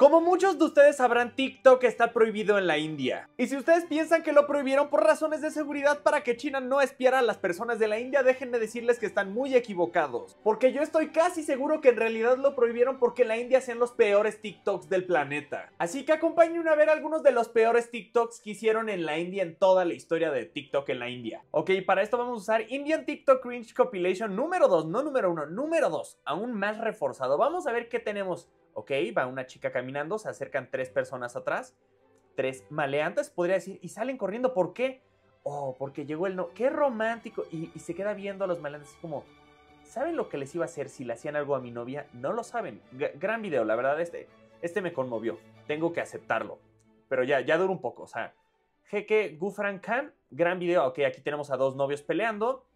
Como muchos de ustedes sabrán, TikTok está prohibido en la India. Y si ustedes piensan que lo prohibieron por razones de seguridad para que China no espiara a las personas de la India, déjenme decirles que están muy equivocados. Porque yo estoy casi seguro que en realidad lo prohibieron porque la India hacían los peores TikToks del planeta. Así que acompáñenme a ver algunos de los peores TikToks que hicieron en la India en toda la historia de TikTok en la India. Ok, para esto vamos a usar Indian TikTok Cringe Compilation número 2, no número 1, número 2, aún más reforzado. Vamos a ver qué tenemos Ok, va una chica caminando, se acercan tres personas atrás, tres maleantes, podría decir, y salen corriendo. ¿Por qué? Oh, porque llegó el no. Qué romántico. Y, se queda viendo a los maleantes como, ¿saben lo que les iba a hacer si le hacían algo a mi novia? No lo saben. gran video, la verdad, este, este me conmovió. Tengo que aceptarlo. Pero ya, ya dura un poco. O sea, Jeque Gufran Khan, gran video. Ok, aquí tenemos a dos novios peleando.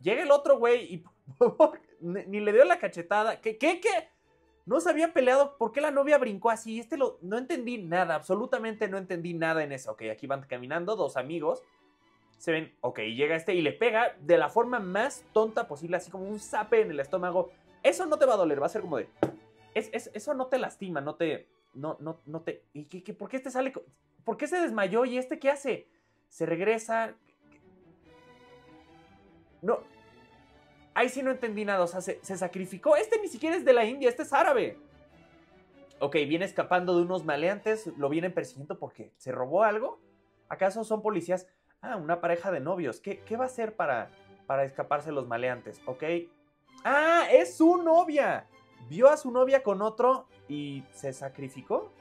Llega el otro güey y ni le dio la cachetada. ¿Qué, qué, qué? No se había peleado. ¿Por qué la novia brincó así? Este lo. No entendí nada, absolutamente no entendí nada en eso. Ok, aquí van caminando dos amigos. Se ven, ok, llega este y le pega de la forma más tonta posible, así como un zape en el estómago. Eso no te va a doler, va a ser como de. Es, eso no te lastima, no te. No, no, no te. ¿Y qué, por qué este sale.? ¿Por qué se desmayó? ¿Y este qué hace? Se regresa. No, Ahí sí no entendí nada, o sea, se, sacrificó. Este ni siquiera es de la India, este es árabe. Ok, viene escapando de unos maleantes, lo vienen persiguiendo porque se robó algo. ¿Acaso son policías? Ah, una pareja de novios. ¿Qué, qué va a hacer para, para escaparse los maleantes? Ok. Ah, es su novia. Vio a su novia con otro y se sacrificó.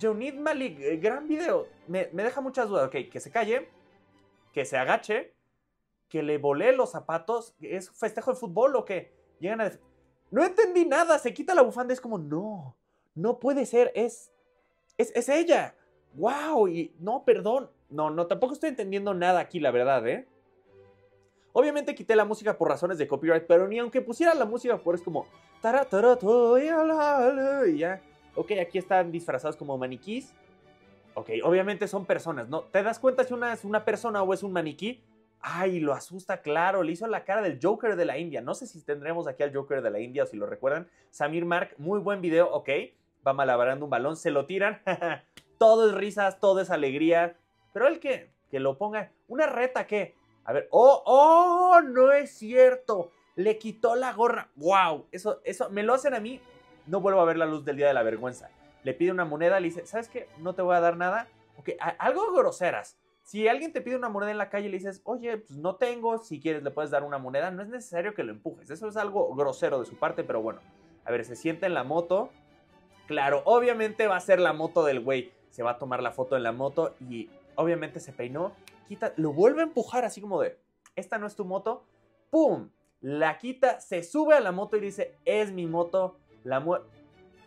Jonid Malik, eh, gran video. Me, me deja muchas dudas. Ok, que se calle, que se agache, que le volé los zapatos. ¿Es festejo de fútbol o qué? Llegan a... No entendí nada, se quita la bufanda, es como, no, no puede ser, es, es, es ella. ¡Wow! Y no, perdón. No, no, tampoco estoy entendiendo nada aquí, la verdad, ¿eh? Obviamente quité la música por razones de copyright, pero ni aunque pusiera la música por es como... Y ya. Ok, aquí están disfrazados como maniquís. Ok, obviamente son personas, ¿no? ¿Te das cuenta si una es una persona o es un maniquí? Ay, lo asusta, claro. Le hizo la cara del Joker de la India. No sé si tendremos aquí al Joker de la India o si lo recuerdan. Samir Mark, muy buen video, ok. Va malabarando un balón, se lo tiran. todo es risas, todo es alegría. Pero el que, que lo ponga. Una reta que. A ver, oh, oh, no es cierto. Le quitó la gorra. Wow, eso, eso, me lo hacen a mí. No vuelvo a ver la luz del día de la vergüenza. Le pide una moneda, le dice, ¿sabes qué? No te voy a dar nada. Ok, algo groseras si alguien te pide una moneda en la calle y le dices, oye, pues no tengo, si quieres le puedes dar una moneda, no es necesario que lo empujes. Eso es algo grosero de su parte, pero bueno. A ver, se sienta en la moto. Claro, obviamente va a ser la moto del güey. Se va a tomar la foto en la moto y obviamente se peinó. Quita, lo vuelve a empujar así como de, esta no es tu moto. ¡Pum! La quita, se sube a la moto y dice, es mi moto. La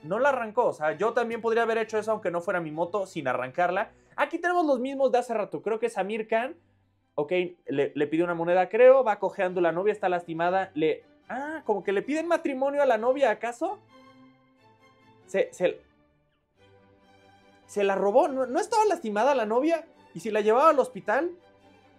no la arrancó. O sea, yo también podría haber hecho eso aunque no fuera mi moto sin arrancarla. Aquí tenemos los mismos de hace rato. Creo que es Amir Khan. Ok, le, pide una moneda, creo. Va cojeando la novia, está lastimada. Le. Ah, como que le piden matrimonio a la novia, ¿acaso? Se. Se, se la robó. ¿No, estaba lastimada la novia? ¿Y si la llevaba al hospital?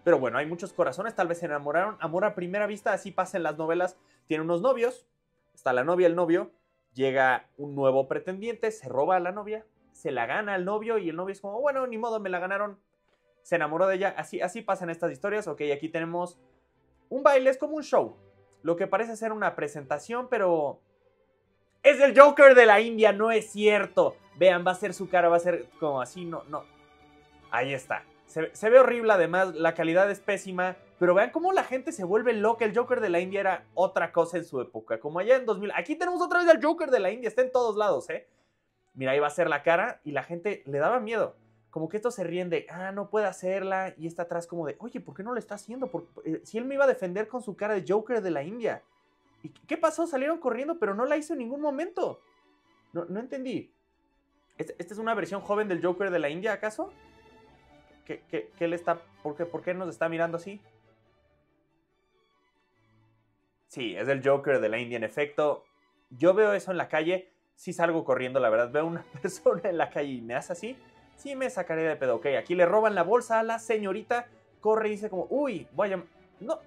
Pero bueno, hay muchos corazones, tal vez se enamoraron. Amor a primera vista, así pasa en las novelas. Tiene unos novios, está la novia, el novio. Llega un nuevo pretendiente, se roba a la novia, se la gana al novio y el novio es como, bueno, ni modo, me la ganaron. Se enamoró de ella. Así, así pasan estas historias. Ok, aquí tenemos un baile, es como un show. Lo que parece ser una presentación, pero... Es el Joker de la India, no es cierto. Vean, va a ser su cara, va a ser como así, no, no. Ahí está. Se, se, ve horrible, además, la calidad es pésima. Pero vean cómo la gente se vuelve loca. El Joker de la India era otra cosa en su época. Como allá en 2000. Aquí tenemos otra vez al Joker de la India. Está en todos lados, ¿eh? Mira, ahí va a ser la cara y la gente le daba miedo. Como que esto se ríen de, ah, no puede hacerla y está atrás como de, oye, ¿por qué no lo está haciendo? Eh, si él me iba a defender con su cara de Joker de la India. ¿Y qué pasó? Salieron corriendo, pero no la hizo en ningún momento. No, no entendí. ¿Esta es una versión joven del Joker de la India, acaso? ¿Qué, qué, le está, por qué, ¿Por qué nos está mirando así? Sí, es el Joker de la India, en efecto. Yo veo eso en la calle si salgo corriendo, la verdad. Veo una persona en la calle y me hace así, sí me sacaré de pedo. Ok, aquí le roban la bolsa a la señorita, corre y dice como, uy, voy a... No,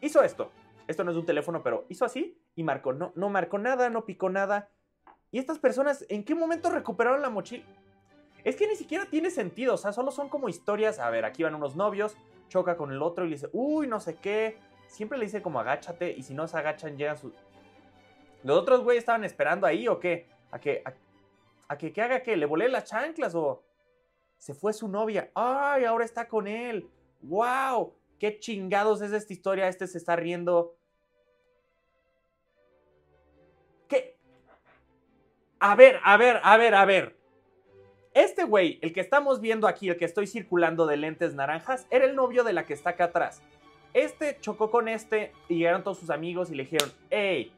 hizo esto. Esto no es un teléfono, pero hizo así y marcó. No, no marcó nada, no picó nada. ¿Y estas personas en qué momento recuperaron la mochila? Es que ni siquiera tiene sentido, o sea, solo son como historias. A ver, aquí van unos novios, choca con el otro y le dice, uy, no sé qué. Siempre le dice como agáchate y si no se agachan llegan sus... ¿Los otros güey estaban esperando ahí o qué? ¿A que, a, que, haga qué? ¿Le volé las chanclas o...? Se fue su novia. ¡Ay, ahora está con él! ¡Wow! ¿Qué chingados es esta historia? Este se está riendo. ¿Qué? A ver, a ver, a ver, a ver. Este güey, el que estamos viendo aquí, el que estoy circulando de lentes naranjas, era el novio de la que está acá atrás. Este chocó con este y llegaron todos sus amigos y le dijeron, hey,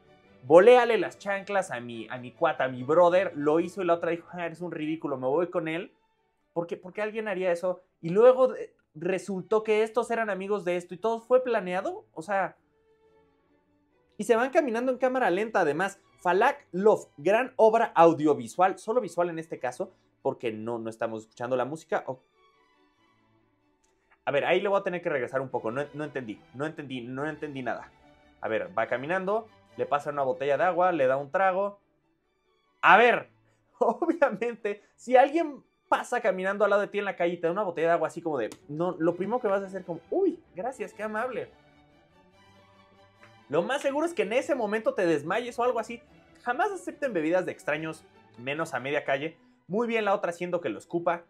voléale las chanclas a mi, a mi cuata, a mi brother. Lo hizo y la otra dijo, ah, eres un ridículo, me voy con él. ¿Por qué, ¿Por qué alguien haría eso? Y luego resultó que estos eran amigos de esto y todo fue planeado. O sea... Y se van caminando en cámara lenta además. Falak Love, gran obra audiovisual, solo visual en este caso, porque no, no estamos escuchando la música. A ver, ahí le voy a tener que regresar un poco. No, no entendí, no entendí, no entendí nada. A ver, va caminando, le pasa una botella de agua, le da un trago. A ver, obviamente, si alguien pasa caminando al lado de ti en la calle y te da una botella de agua así como de, no, lo primero que vas a hacer como, uy, gracias, qué amable. Lo más seguro es que en ese momento te desmayes o algo así. Jamás acepten bebidas de extraños, menos a media calle. Muy bien la otra haciendo que lo escupa.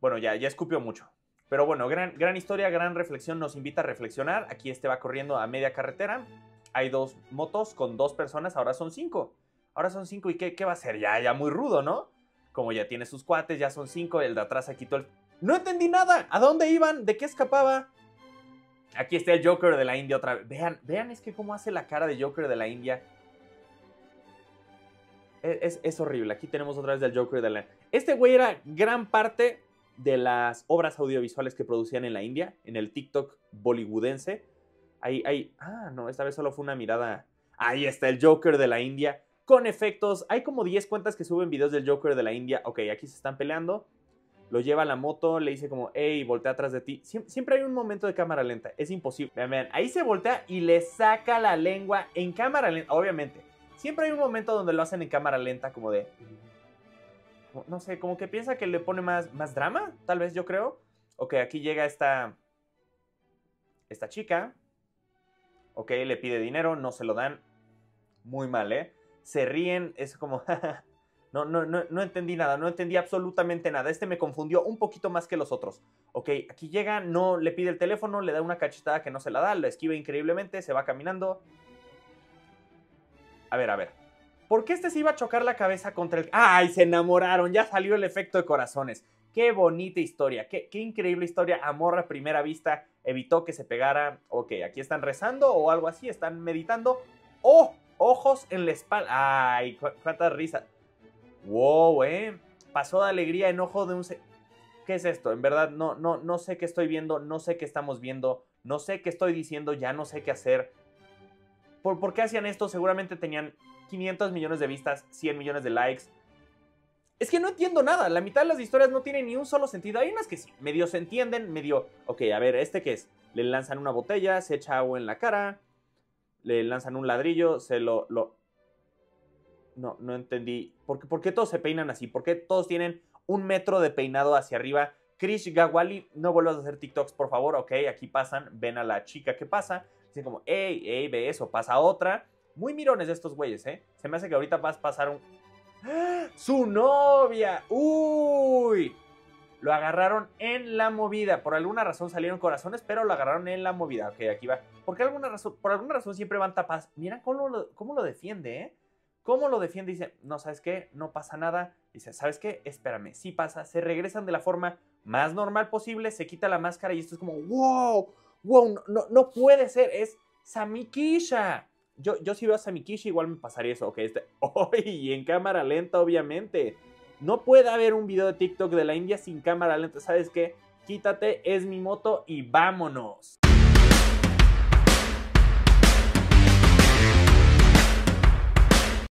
Bueno, ya, ya escupió mucho. Pero bueno, gran, gran historia, gran reflexión, nos invita a reflexionar. Aquí este va corriendo a media carretera. Hay dos motos con dos personas, ahora son cinco. Ahora son cinco y ¿qué, va a hacer? Ya, ya muy rudo, ¿no? Como ya tiene sus cuates, ya son cinco, el de atrás se quitó el... No entendí nada. ¿A dónde iban? ¿De qué escapaba? Aquí está el Joker de la India otra vez. Vean, vean es que cómo hace la cara de Joker de la India. Es, es, horrible. Aquí tenemos otra vez del Joker de la India. Este güey era gran parte de las obras audiovisuales que producían en la India, en el TikTok bollywoodense. Ah, no, esta vez solo fue una mirada. Ahí está el Joker de la India con efectos. Hay como 10 cuentas que suben videos del Joker de la India. Ok, aquí se están peleando. Lo lleva a la moto, le dice como, hey, voltea atrás de ti. siempre hay un momento de cámara lenta. Es imposible. Vean, vean, ahí se voltea y le saca la lengua en cámara lenta. Obviamente. Siempre hay un momento donde lo hacen en cámara lenta, como de. No sé, como que piensa que le pone más, más drama, tal vez yo creo. Ok, aquí llega esta. Esta chica. Ok, le pide dinero, no se lo dan. Muy mal, ¿eh? se ríen, es como, no, no, no, no entendí nada, no entendí absolutamente nada. Este me confundió un poquito más que los otros. Ok, aquí llega, no le pide el teléfono, le da una cachetada que no se la da, lo esquiva increíblemente, se va caminando. A ver, a ver. ¿Por qué este se iba a chocar la cabeza contra el... ¡Ay, se enamoraron! Ya salió el efecto de corazones. Qué bonita historia, qué, qué, increíble historia. Amor a primera vista evitó que se pegara. Ok, aquí están rezando o algo así, están meditando. ¡Oh! ojos en la espalda. Ay, cuánta risa. Wow, eh. Pasó de alegría en ojo de un... ¿Qué es esto? En verdad, no, no, no sé qué estoy viendo, no sé qué estamos viendo, no sé qué estoy diciendo, ya no sé qué hacer. ¿Por, ¿Por qué hacían esto? Seguramente tenían 500 millones de vistas, 100 millones de likes. Es que no entiendo nada. La mitad de las historias no tienen ni un solo sentido. Hay unas que sí, medio se entienden, medio. Ok, a ver, ¿este qué es? Le lanzan una botella, se echa agua en la cara, le lanzan un ladrillo, se lo... No, no entendí. ¿Por qué, ¿Por qué todos se peinan así? ¿Por qué todos tienen un metro de peinado hacia arriba? Krish Gawali, no vuelvas a hacer TikToks, por favor. Ok, aquí pasan, ven a la chica que pasa. Dicen como, hey, hey, ve eso, pasa otra. Muy mirones estos güeyes, ¿eh? Se me hace que ahorita vas a pasar un... ¡Su novia! ¡Uy! Lo agarraron en la movida. Por alguna razón salieron corazones, pero lo agarraron en la movida. Ok, aquí va. Porque alguna razón, por alguna razón siempre van tapas. Mira cómo lo, cómo lo defiende, ¿eh? ¿Cómo lo defiende? Dice, no, ¿sabes qué? No pasa nada. Dice, ¿sabes qué? Espérame, sí pasa. Se regresan de la forma más normal posible, se quita la máscara y esto es como, wow, wow, no, no, puede ser, es Samikisha. Yo, yo si veo a Samikisha igual me pasaría eso, ok, este, y en cámara lenta obviamente. No puede haber un video de TikTok de la India sin cámara lenta. ¿Sabes qué? Quítate, es mi moto y vámonos.